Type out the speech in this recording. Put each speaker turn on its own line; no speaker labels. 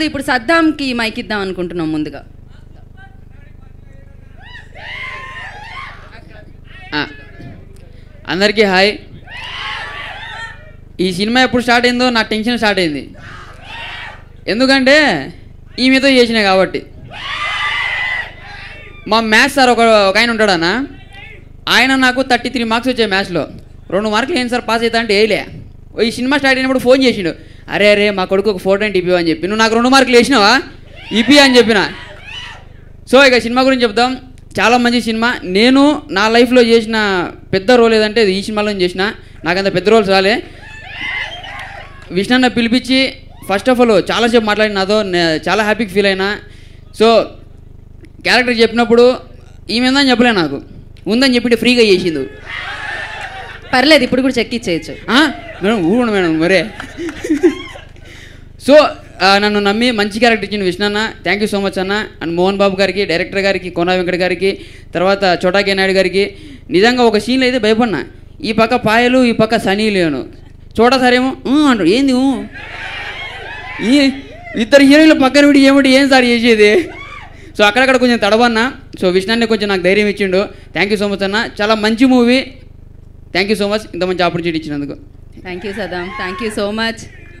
కదా ఇప్పుడు సద్దాంకి మైక్ ఇద్దాం అనుకుంటున్నాం ముందుగా.
అందరికీ హాయ్. ఈ సినిమా ఎప్పుడు స్టార్ట్ అయిందో నా టెన్షన్ స్టార్ట్ అయింది. ఎందుకంటే ఈమెతో చేసిన కాబట్టి. మా మ్యాథ్స్ సార్ ఒక ఒక ఆయన ఉంటాడన్నా. ఆయన నాకు థర్టీ త్రీ మార్క్స్ వచ్చాయి మ్యాథ్స్లో. రెండు మార్కులు ఏంటి సార్ పాస్ అవుతా అంటే వేయలే ఓ ఈ సినిమా స్టార్ట్ అయినప్పుడు ఫోన్ చేసిండు. అరే అరే మా కొడుకు ఒక ఫోటో అంటే ఇప్పి అని చెప్పి. నువ్వు నాకు రెండు మార్కులు వేసినావా? ఇప్పి అని చెప్పిన. సో ఇక సినిమా గురించి చెప్దాం. చాలా మంచి సినిమా. నేను నా లైఫ్లో చేసిన పెద్ద రోల్ ఏదంటే ఈ సినిమాలో చేసిన. నాకంత పెద్ద రోల్స్ రాలే. విష్ణన్న పిలిపించి ఫస్ట్ ఆఫ్ ఆల్ చాలాసేపు మాట్లాడిన నాతో. చాలా హ్యాపీగా ఫీల్ అయినా. సో క్యారెక్టర్ చెప్పినప్పుడు ఈమెందని చెప్పలే నాకు. ఉందని చెప్పి ఫ్రీగా చేసిండు.
పర్లేదు ఇప్పుడు కూడా చెక్ ఇచ్చేయచ్చు.
మేడం ఊరుకోండి మేడం మరే సో uh, నన్ను నమ్మి మంచి క్యారెక్టర్ ఇచ్చిన విష్ణన్న థ్యాంక్ యూ సో మచ్ అన్న. అండ్ మోహన్ బాబు గారికి డైరెక్టర్ గారికి కోనా వెంకట గారికి తర్వాత చోటాకే నాయుడు గారికి. నిజంగా ఒక సీన్లో అయితే భయపడినా. ఈ పక్క పాయలు ఈ పక్క సనీ లేను చోటా సరేమో "ఊ" అంటాడు ఏంది ఊ?" ఈ ఇద్దరు హీరోయిన్లు పక్కన విడి ఏమిటి ఏం సార్ చేసేది? సో అక్కడక్కడ కొంచెం తడవన్నా. సో విష్ణాన్ని కొంచెం నాకు ధైర్యం ఇచ్చిండు. థ్యాంక్ యూ సో మచ్ అన్న. చాలా మంచి movie thank you so much ఇంత మంచి ఆపర్చునిటీ ఇచ్చినందుకు.
Thank you Saddam thank you so much